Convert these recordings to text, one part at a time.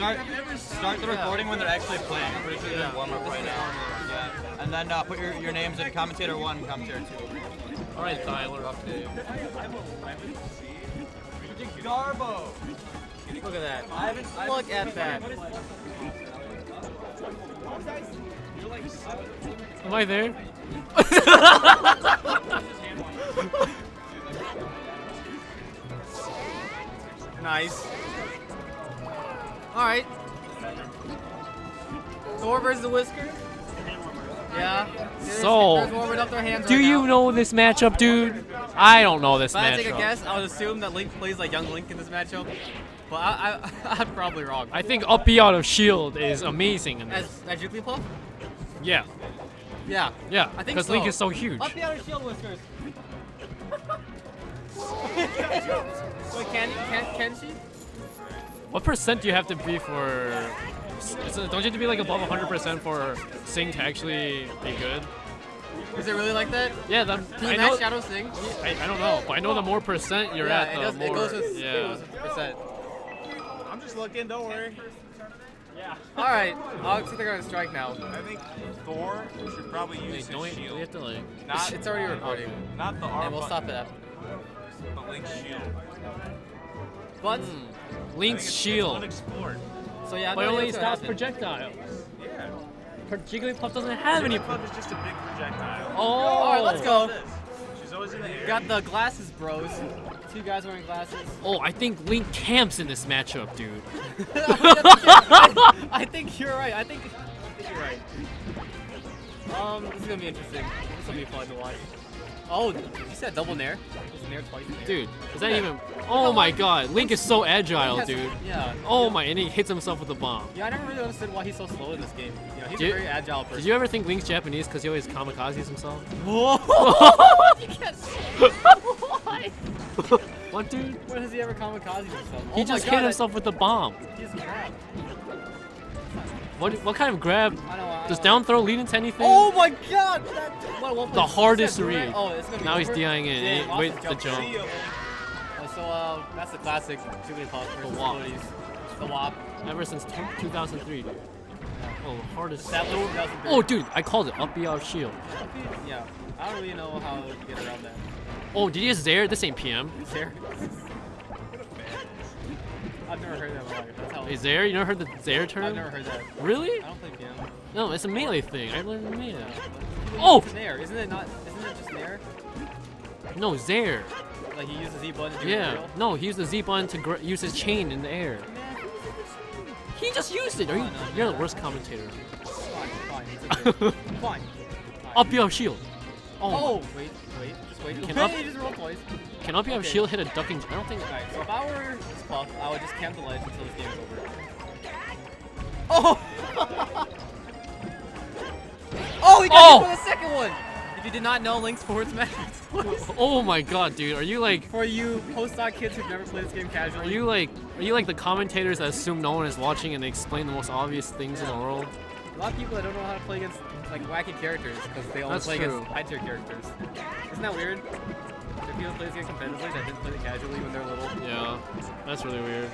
start start the recording when they're actually playing. I'm pretty sure they're warm up right now. Yeah. And then uh, put your, your names in commentator one, commentator two. All right, Tyler. Okay. Garbo. Look at that. I haven't. I Look at that. Am I there? Nice. All right. Thor versus the Whisker. Yeah. So, They're warming up their hands Do right you now. know this matchup, dude? I don't know this If I had to take a guess, I would assume that Link plays like young Link in this matchup. But I, I, I'm probably wrong. I think Up B out of Shield is amazing in As, this. as Jigglypuff? Yeah, Yeah. yeah. I think Because so. Link is so huge. Up the outer shield whiskers. Wait, can, can, can she? What percent do you have to be for? is it- don't you have to be like above 100% for Sing to actually be good? Is it really like that? Yeah, then Can I you know. Shadow Sing? I, I don't know, but I know the more percent you're yeah, at, it, the does, more. it goes with, yeah. it goes with percent. I'm just looking. Don't worry. Yeah. All right, I'll take on strike now. I think Thor should probably use Wait, his don't shield. we have to like. Not, It's already recording, not the R and we'll button, stop it after. but Link's shield. But. I Link's shield. So yeah, But no only stops projectiles. Yeah. Per- Jigglypuff doesn't have any. Jigglypuff is just a big projectile. Oh. All right, let's go. She's always in the air. Got the glasses, bros. Two guys wearing glasses. Oh, I think Link camps in this matchup, dude. I, I think you're right. I think, I think you're right. Um, this is gonna be interesting. This will be fun to watch. Oh, you said double nair? Just nair twice. there. Dude, is that even? Oh my God, Link is so agile, Yes, dude. Yeah. Oh my, and he hits himself with a bomb. Yeah, I never really understood why he's so slow in this game. You know, he's Did- a very agile person. Did you ever think Link's Japanese because he always kamikazes himself? Whoa! Why? what, dude? When has he ever kamikaze himself? He oh just my God, hit himself with a bomb. He's grabbed. What? What kind of grab? I don't. I Does down throw lead into anything? Oh my God! That, what, what The hardest read. Oh, it's gonna be Now he's over? DIing in. Damn, He- wait, the the jump. jump. See ya. Uh, so uh, that's the classic Jigglypuff versus wop. abilities. The WAP. Ever since t- 2003, dude. Oh, hardest. Established in 2003. Oh, dude, I called it. Up B out shield. Yeah. I don't really know how to get around that. Oh, did you just Zair? This ain't PM. There. I've never heard that life. That's how. Hey, Zair? You never heard the Zair term? I've never heard that. Really? I don't play piano. No, it's a melee thing. I learned melee. Oh! Oh! It's Nair. Isn't it not? Isn't it just Nair? No, Zair. Like he uses Z button to Yeah. No, he used the Z button to gr- use his chain in the air. He just used it. Are you? No, no, You're no. the worst commentator. Fine, fine. It's okay. fine. Up B out shield. Oh, oh, wait, wait, just wait. Can Can up- just roll twice? Can Up B out Okay. shield hit a ducking? I don't think. Alright, so if I were this puff, I would just camp the life until this game is over. Oh! oh, he got Oh! for the second one! If you did not know, Link's forward smash Oh my God, dude. Are you like? For you postdoc kids who've never played this game casually. Are you like? Are you like the commentators that assume no one is watching and they explain the most obvious things in the world? A lot of people that don't know how to play against like wacky characters because they only That's play true. against high tier characters. Isn't that weird? If people play game competitively that didn't play it casually when they're little. Yeah, that's really weird.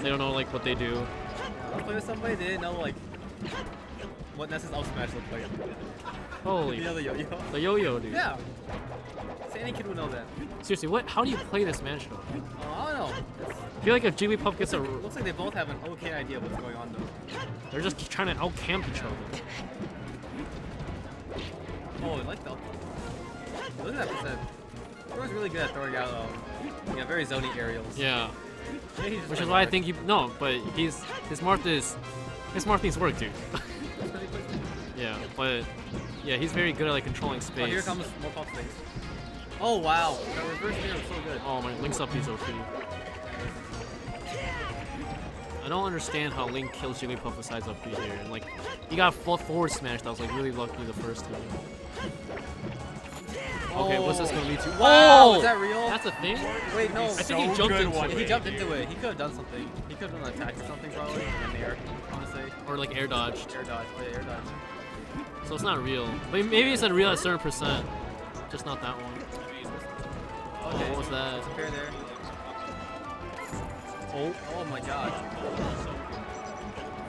They don't know like what they do. I play with somebody they didn't know like what Ness's up smash looked like. Holy, the yo-yo. the yo-yo, dude. Yeah. Any kid would know that. Seriously, what? How do you play this matchup? Oh, I don't know. I feel like if Jigglypuff gets a, looks like they both have an okay idea of what's going on though. they're just trying to out camp each other. Oh, I like the up. Look at that percent. Thor's really good at throwing out um, yeah, very zony aerials. Yeah, which like is why I think you no, but he's his Marth is his Marth needs work, dude. yeah, but yeah, he's very good at like controlling space. Oh, here comes more pop space. Oh wow, that reverse mirror was so good. Oh my, Link's up he's OP. I don't understand how Link kills Jigglypuff besides up B here. And like, he got full forward smash. That was like really lucky the first time. Okay, what's this gonna lead to? Wow, oh, is that real? That's a thing. Wait, no. I think he jumped into it. he jumped into it. He could have done something. He could have done an attack or something probably in the air. Honestly, or like air dodged. air dodge. Oh, yeah, air dodge. So it's not real. But maybe it's a real at a certain percent. Just not that one. Oh, Okay. what was that? Fair there. Oh, Oh my god.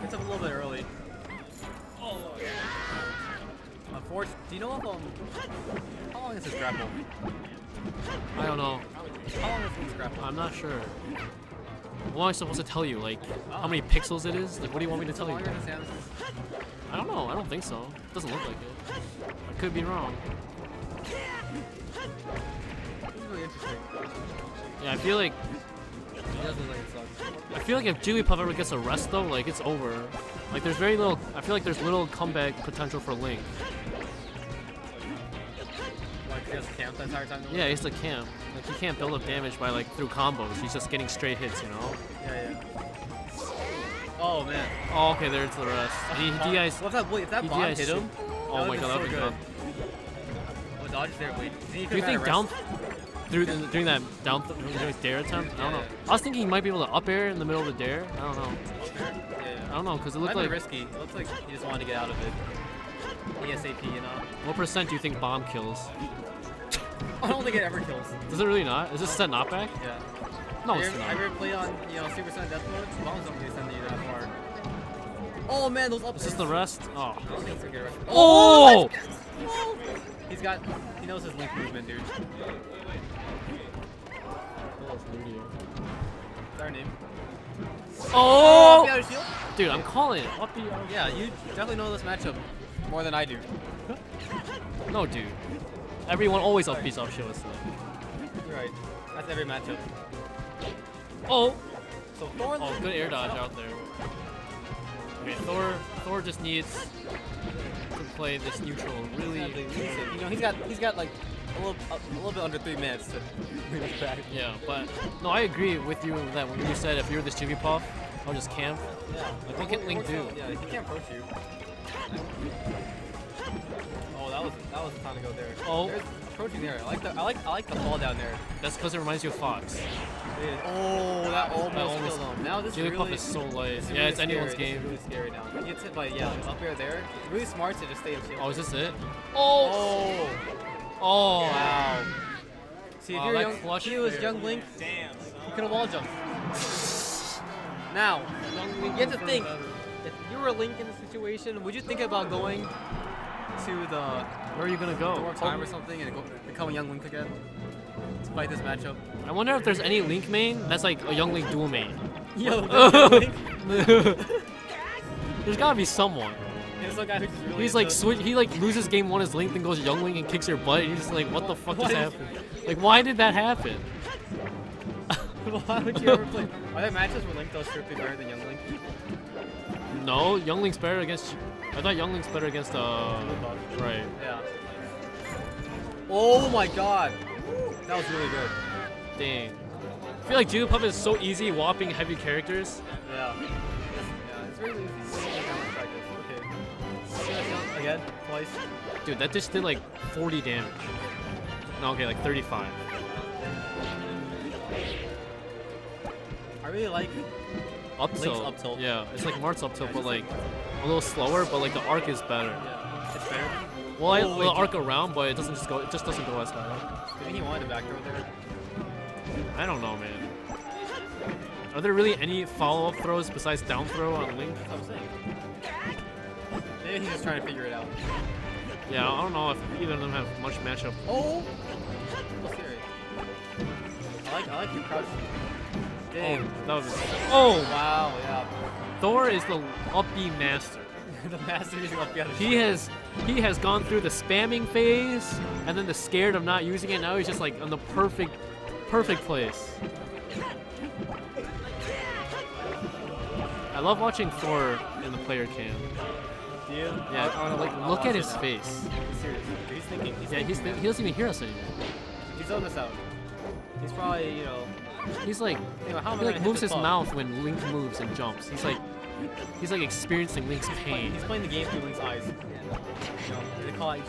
matchup a little bit early. Unfortunately, do you know if um, how long is this grapple? I don't know. How long is this grapple? I'm not sure. What am I supposed to tell you? Like, how many pixels it is? Like, what do you want me to tell you? longer than Samus's? I don't know. I don't think so. It doesn't look like it. I could be wrong. Yeah, I feel like It does look like it sucks. I feel like if Jigglypuff ever gets a rest though, like it's over. Like there's very little. I feel like there's little comeback potential for Link. Like just camp the entire time. Yeah, he's the camp. Like he can't build up damage by like through combos. He's just getting straight hits, you know. Yeah, yeah. Oh man. Oh, okay, there's the rest. He, he DIs. If that, if that bomb hit him? Oh my god, that been would be good. Oh, dodge there. Wait. Do you think down through the, during that down th during his dair attempt? I don't know. I was thinking he might be able to up air in the middle of the dair. I don't know. Yeah. I don't know because it Might looked be like. risky. It looks like he just wanted to get out of it. ASAP, you know. What percent do you think bomb kills? I don't think it ever kills. Does it really not? Is this set knockback? Yeah. No, I it's ever, not. I ever played on, you know, Super Saiyan Death Mode? Bombs don't really send you that far. Oh man, those up Is this the rest? Oh. Those things are good. Oh! Oh! He's got, he knows his link movement, dude. What's our name? Oh! Up the shield? Dude, I'm calling it. Up the- Yeah, you definitely know this matchup more than I do. No, dude. Everyone always up beats off shield. So. You're right. That's every matchup. Oh! So Thor. Oh, good air dodge out there. Okay, Thor. Thor just needs to play this neutral really. Exactly. You know, he's got he's got like a little a, a little bit under three minutes to bring us back. Yeah, but no, I agree with you that when you said if you're this Jigglypuff, I'll just camp. Yeah. Like, what can Link do? Yeah, he can't approach you. Oh, that was that was the time to go there. Oh. There's approaching there. I like the I like I like the fall down there. That's because it reminds you of Fox. Oh, that almost, almost- killed him. Now this is Jigglypuff really is so light. this Yeah, really it's anyone's game. This is really scary now. He gets hit by yeah, up air there. Really smart to just stay in shield. Oh, is this it? Oh. Oh! Oh, wow. See, if Wow, you're young, if he was young Link, Damn, you could have wall jumped. Now, you have to think. If you were a Link in the situation, would you think about going to the Where are you gonna go? door time or something and go, become a young Link again to fight this matchup? I wonder if there's any Link main that's like a Young Link dual main. Yo, Link. There's gotta be someone. Some guy who's really He's like switch. He like loses game one as Link, then goes Young Link and kicks your butt. And he's just like, what the fuck What just happened? Like, why did that happen? Why would you ever play? Are there matches where Link does strictly better than young Link? No, Young Link's better against. I thought Young Link's better against. Uh, right. Yeah. Oh my god. That was really good. Dang. I feel like Jigglypuff is so easy whopping heavy characters. Yeah. Yeah, it's really easy. Okay. Again, twice. Dude, that just did like 40 damage. No, okay, like 35. I really like Up tilt. up tilt. Yeah, it's like Marth's up tilt, but like a little slower. But like the arc is better. Yeah. It's better. Well, I Oh, will arc around, but it doesn't just go. It just doesn't go as high. Do you think he wanted to back throw there? I don't know, man. Are there really any follow-up throws besides down throw on Link? That's what I'm saying. Maybe he's just trying to figure it out. Yeah, I don't know if either of them have much matchup. Oh! I like, I like your crouch. Dang. Oh, that was. Oh! oh, Wow, yeah. Thor is the up B master. the master using up the other He has he has gone through the spamming phase and then the scared of not using it. Now he's just like on the perfect perfect place. I love watching Thor in the player cam. Do you? Yeah, I wanna- like I'll look at his now. face. Serious. He's thinking. He's Yeah, thinking, he's man. he doesn't even hear us anymore. He's zoned us out. He's probably, you know. He's like Anyway, how he like moves this his ball? mouth when Link moves and jumps. He's like he's like experiencing Link's He's playing, pain. he's playing the game through Link's eyes. You know, they call it.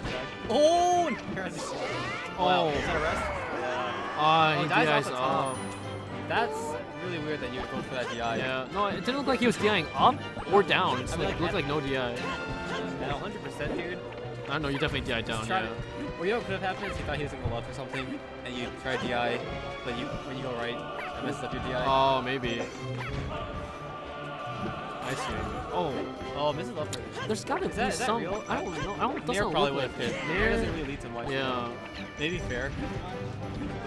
Oh! his- Wow. Oh. Is that a rest? Yeah. Ah, Oh, he dies off the top. up. That's really weird that you would go for that DI. Yeah, no, it didn't look like he was DIing up or down. It's I mean, like like, looked like no DI. Yeah, 100% dude. I don't know, you definitely DI down, yeah. Well, you know what could have happened is you thought he was going to go left or something, and you try DI, but you when you go right, it messes up your DI. Oh, maybe. I see. Oh, Oh, misses up. there's gotta Is that- be is that some. real? I don't know. I don't. Nair Doesn't probably would have hit. it. Nair doesn't really lead to much. Yeah. Maybe fair.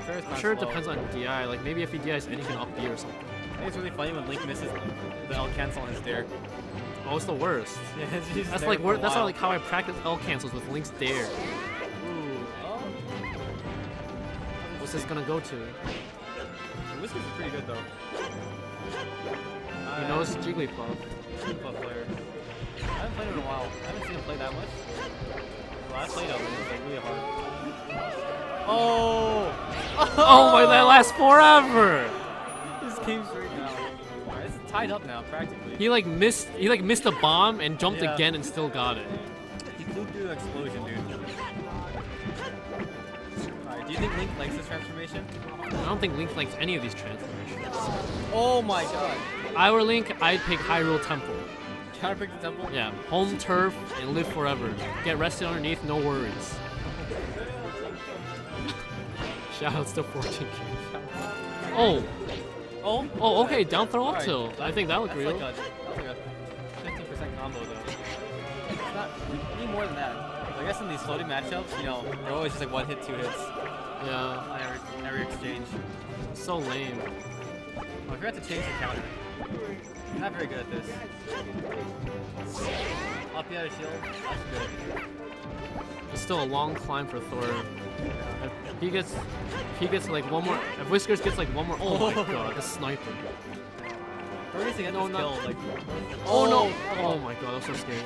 Fair I'm kinda sure it depends on DI. Like maybe if he DIs anything up B or something. I think it's really funny when Link misses the L cancel on his dair. Oh, it's the worst. Yeah, it's just That's like for wor- a that's how while. like how I practice L cancels with Link's dair. Ooh. Oh. What's this gonna go to? The Whiskers is pretty good though. He knows Jigglypuff. Jigglypuff player. I haven't played him in a while. I haven't seen him play that much. Well, I played him. It was like really hard. Oh! Oh, oh my, that lasts forever. This straight down. Alright, it's tied up now, practically. He like missed. He like missed a bomb and jumped Yeah. again and still got it. He flew through an explosion, dude. Do you think Link likes this transformation? I don't think Link likes any of these transformations. Oh my god. If I were Link, I'd pick Hyrule Temple. Counterpick the temple? Yeah, home turf and live forever. Get rested underneath, no worries. Shoutouts to 14 Oh, Oh! oh, okay, down throw up tilt. I think that looked that's real. Like guess in these floating matchups, you know, they're always just like one hit, two hits Yeah, every, every exchange. so lame. Oh, I forgot to change the counter. I'm not very good at this. Up the other shield. That's good. It's still a long climb for Thor. If he gets, if he gets like one more, if Whiskers gets like one more, oh my god, the sniper. We're gonna get No, this kill. Like, Oh no! Oh, oh my god, that was so scary.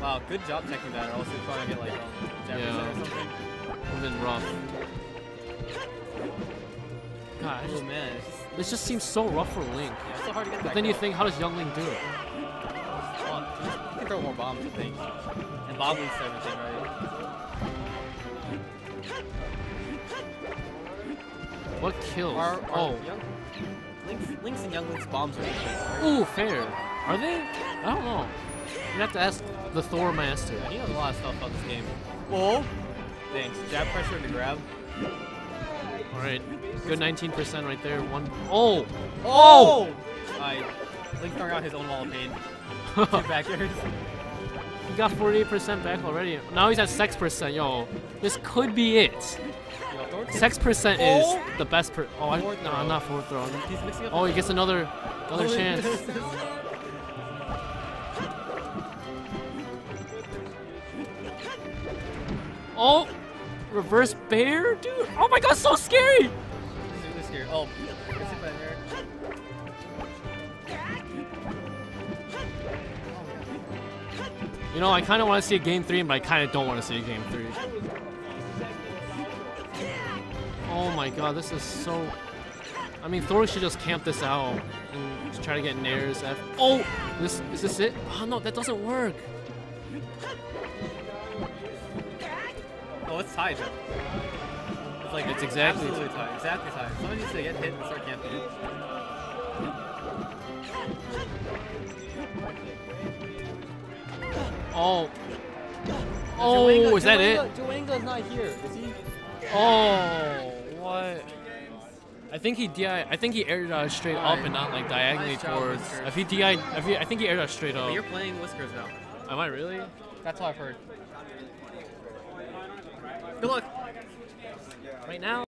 Wow, good job checking that, or else you're probably gonna get like um, Jefferson Yeah. or something. Would've been rough. God, Oh man, just this just seems so rough for Link. yeah, it's so hard to get But then you think, how does Young Link do it? Well, you can throw more bombs, I think. And Bob leads to everything, right? What kills? Are, are oh, young, Link's, Link's and Young Link's bombs are ooh, fair. Are they? I don't know. You have to ask the Thor master. He knows a lot of stuff about this game. Oh! Thanks. Jab pressure and the grab. All right, good 19% right there. One. Oh, Oh! oh! I Link throwing out his own wall of pain. Two back airs. he got 48% back already. Now he's at 6%. Yo, this could be it. Yo, Thor can- Six percent Oh! is the best per. Oh, I, no. I'm not fourth throw. He's mixing up Oh, he gets another, another oh, chance. Oh, reverse bair, dude. Oh my god, so scary. This is really scary. Oh, hit by. You know, I kind of want to see a game three, but I kind of don't want to see a game three. Oh my god, this is so. I mean, Thor should just camp this out and just try to get Nair's F. Oh, this is this it? Oh no, that doesn't work. Oh, it's tied. It's like It's exactly absolutely tied. Exactly tied. Someone needs to get hit and start camping. Oh. Oh, is that it? Joanga's not here. Is he? Oh, what? I think he di. I think he aired uh, straight up and not like diagonally Nice towards. If he di, if he, I think he aired out straight But up. you're playing Whiskers now. Am I really? That's all I've heard. Good luck. Right now.